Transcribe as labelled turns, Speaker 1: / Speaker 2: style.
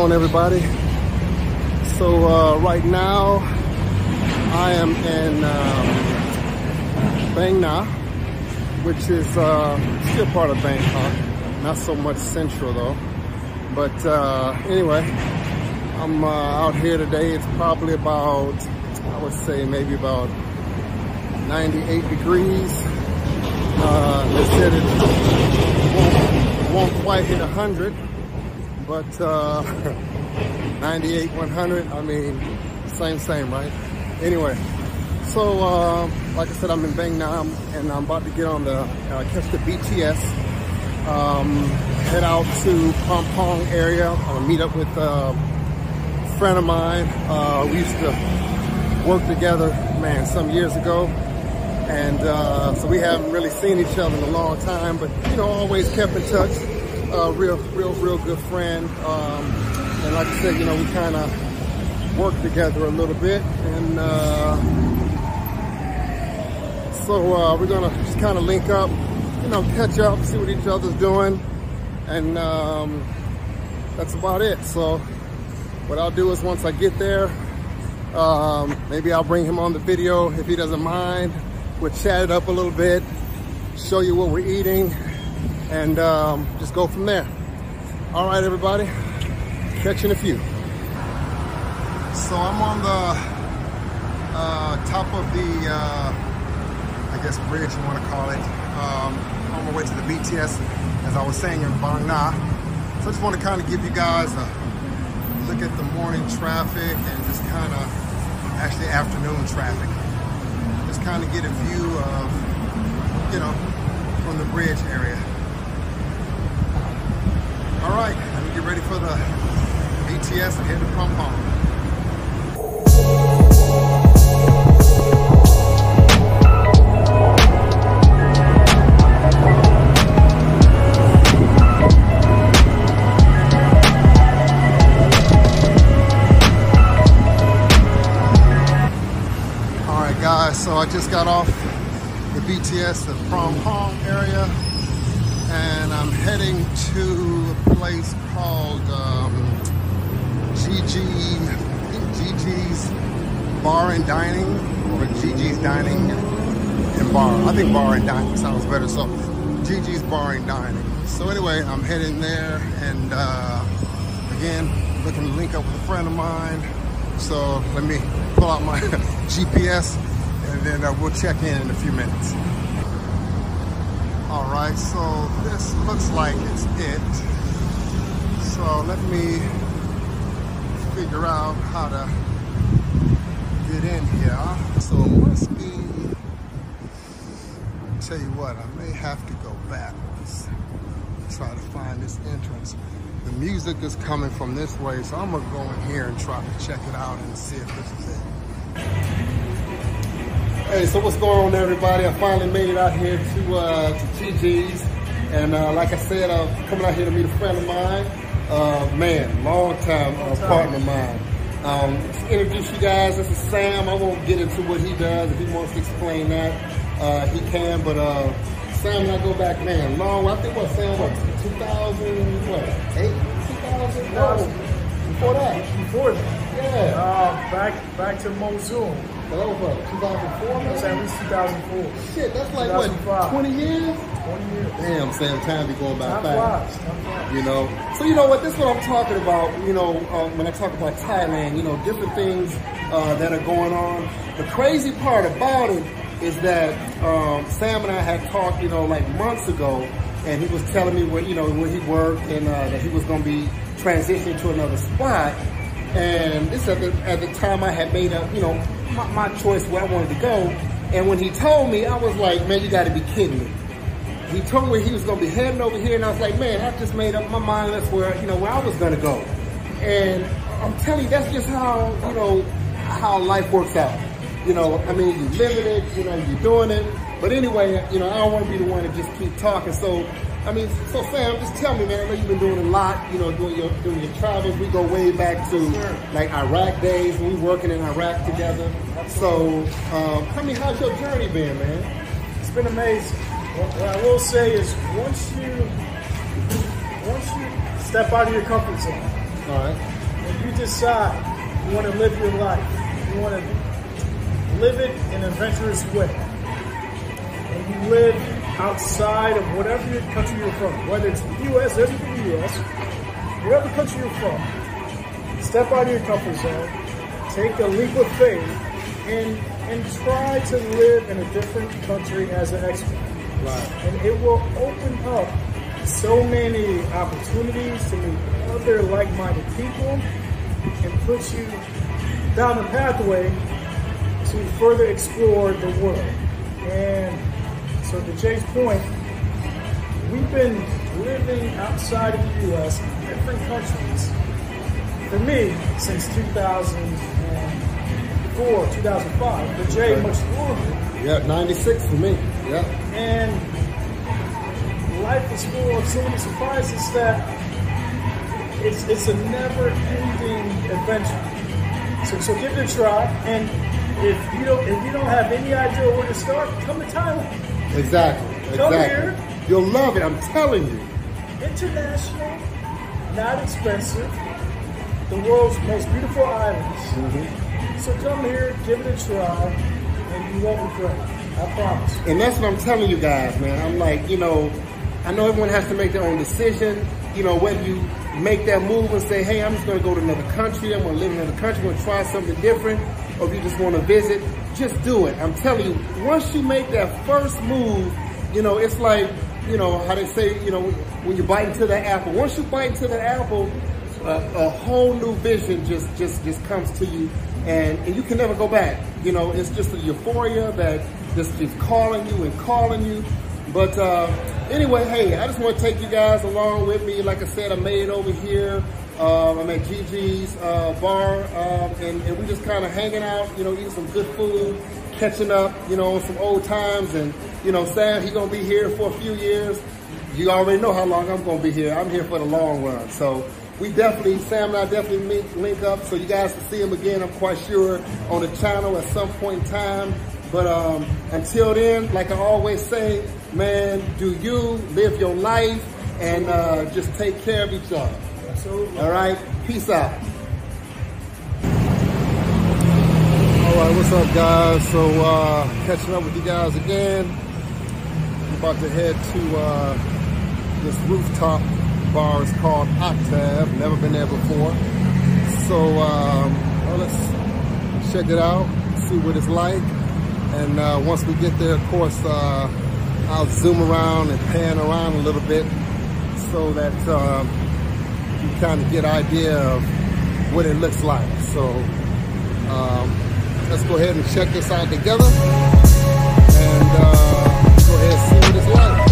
Speaker 1: on everybody? So uh, right now I am in um, Bang Na, which is uh, still part of Bangkok, not so much central though. But uh, anyway, I'm uh, out here today. It's probably about, I would say maybe about 98 degrees. Uh, they said it won't, won't quite hit 100 but uh, 98, 100, I mean, same, same, right? Anyway, so uh, like I said, I'm in Bang Na, and I'm about to get on the, uh, catch the BTS, um, head out to Pong area. I'm gonna meet up with uh, a friend of mine. Uh, we used to work together, man, some years ago. And uh, so we haven't really seen each other in a long time, but you know, always kept in touch a real, real, real good friend. Um, and like I said, you know, we kind of work together a little bit. And uh, so uh, we're going to just kind of link up, you know, catch up, see what each other's doing. And um, that's about it. So what I'll do is once I get there, um, maybe I'll bring him on the video if he doesn't mind. We'll chat it up a little bit, show you what we're eating, and um, just go from there. All right, everybody, catch in a few. So I'm on the uh, top of the, uh, I guess, bridge you want to call it, um, on my way to the BTS, as I was saying in Bang Na. So I just want to kind of give you guys a look at the morning traffic and just kind of, actually afternoon traffic. Just kind of get a view of, you know, from the bridge area. All right, let me get ready for the BTS and head to Phrom Phong. So I just got off the BTS, the Phrom Phong area and I'm heading to a place called um, I think GG's Bar and Dining, or GG's Dining and Bar. I think Bar and Dining sounds better, so GG's Bar and Dining. So anyway, I'm heading there, and uh, again, looking to link up with a friend of mine. So let me pull out my GPS, and then uh, we'll check in in a few minutes. All right, so this looks like it's it. So let me figure out how to get in here. So it must be, tell you what, I may have to go backwards. Try to find this entrance. The music is coming from this way, so I'm gonna go in here and try to check it out and see if this is it. Hey, so what's going on everybody? I finally made it out here to, uh, to GG's. And uh, like I said, I'm coming out here to meet a friend of mine. Uh, man, long time uh, partner of mine. Um, introduce you guys, this is Sam. I won't get into what he does. If he wants to explain that, uh, he can. But uh, Sam and I go back, man, long. I think what, Sam, what, 2000, what, 8? 2000? No, before that.
Speaker 2: Before that,
Speaker 1: Yeah.
Speaker 2: uh, back back to Mosul.
Speaker 1: That was what, 2004?
Speaker 2: That's at least 2004.
Speaker 1: Shit, that's like what, 20 years?
Speaker 2: 20 years.
Speaker 1: Damn, Sam, time be going by
Speaker 2: Time
Speaker 1: fast.
Speaker 2: flies. Flies.
Speaker 1: You know, so you know what? This is what I'm talking about. You know, um, when I talk about Thailand, you know, different things uh, that are going on. The crazy part about it is that um, Sam and I had talked, you know, like months ago, and he was telling me where, you know, where he worked and uh, that he was going to be transitioning to another spot. And this at the at the time I had made up, you know, my, my choice where I wanted to go. And when he told me, I was like, man, you got to be kidding me he told me he was gonna be heading over here, and I was like, man, I just made up my mind. That's where you know where I was gonna go. And I'm telling you, that's just how you know how life works out. You know, I mean, you living it, you know, you're doing it. But anyway, you know, I don't want to be the one to just keep talking. So, I mean, so Sam, just tell me, man. I know you've been doing a lot. You know, doing your doing your travels. We go way back to like Iraq days when we were working in Iraq together. So, um, tell me, how's your journey been, man?
Speaker 2: It's been amazing. What, I will say is once you once you step out of your comfort zone,
Speaker 1: All right.
Speaker 2: when you decide you want to live your life, you want to live it in an adventurous way, and you live outside of whatever your country you're from, whether it's the U.S., there's the U.S., whatever country you're from, step out of your comfort zone, take a leap of faith, and and try to live in a different country as an expat.
Speaker 1: Right.
Speaker 2: And it will open up so many opportunities to meet other like-minded people and put you down a pathway to further explore the world. And so to Jay's point, we've been living outside of the U.S. in different countries for me since 2004, 2005. For Jay, much longer.
Speaker 1: Yeah, 96 for me. Yeah.
Speaker 2: And life is full of so many surprises that it's it's a never-ending adventure. So, so give it a try. And if you don't if you don't have any idea where to start, come to Thailand.
Speaker 1: Exactly.
Speaker 2: Come here.
Speaker 1: You'll love it. I'm telling you.
Speaker 2: International, not expensive. The world's most beautiful islands.
Speaker 1: Mm-hmm.
Speaker 2: So come here, give it a try, and you won't regret it. I promise.
Speaker 1: And that's what I'm telling you guys, man. I'm like, you know, I know everyone has to make their own decision. You know, whether you make that move and say, hey, I'm just going to go to another country, I'm going to live in another country, I'm going to try something different, or if you just want to visit, just do it. I'm telling you, once you make that first move, you know, it's like, you know, how they say, you know, when you bite into that apple. Once you bite into that apple, uh, a whole new vision just just just comes to you, and, and you can never go back. You know, it's just a euphoria that just keeps calling you and calling you. But uh, anyway, hey, I just want to take you guys along with me. Like I said, I made over here. Um, I'm at Gigi's uh, bar, um, and, and we just kind of hanging out, you know, eating some good food, catching up, you know, on some old times. And, you know, Sam, he's going to be here for a few years. You already know how long I'm going to be here. I'm here for the long run. So we definitely, Sam and I definitely link, link up so you guys can see him again, I'm quite sure, on the channel at some point in time. But um, until then, like I always say, man, do you live your life and uh, just take care of each other. All right, peace out. All right, what's up, guys? So, uh, catching up with you guys again. I'm about to head to uh, this rooftop bar. It's called Octave. Never been there before. So, um, well, let's check it out, see what it's like. And uh, once we get there, of course, uh, I'll zoom around and pan around a little bit so that um, you kind of get idea of what it looks like. So um, let's go ahead and check this out together and uh, go ahead and see what it's like.